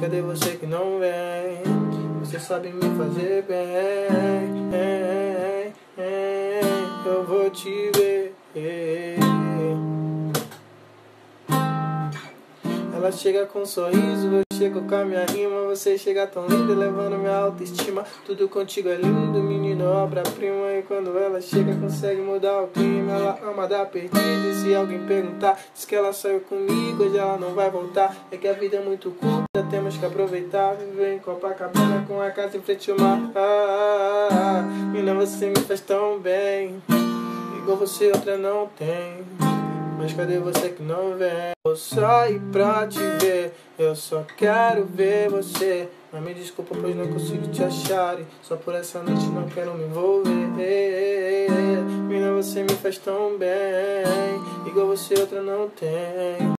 cadê você que não vem? Você sabe me fazer bem. Eu vou te ver. Ela chega com um sorriso, eu chego com a minha rima. Você chega tão linda, levando minha autoestima. Tudo contigo é lindo, menino, obra-prima. E quando ela chega, consegue mudar o clima. Ela ama dar perdida. E se alguém perguntar, diz que ela saiu comigo, hoje ela não vai voltar. É que a vida é muito curta, temos que aproveitar. Viver em Copacabana com a casa em frente ao mar. Ah, ah, ah, menina, você me faz tão bem. Igual você, outra não tem. Mas cadê você que não vem? Vou sair pra te ver, eu só quero ver você. Mas me desculpa, pois não consigo te achar. E só por essa noite não quero me envolver. Menina, você me faz tão bem. Igual você, outra não tem.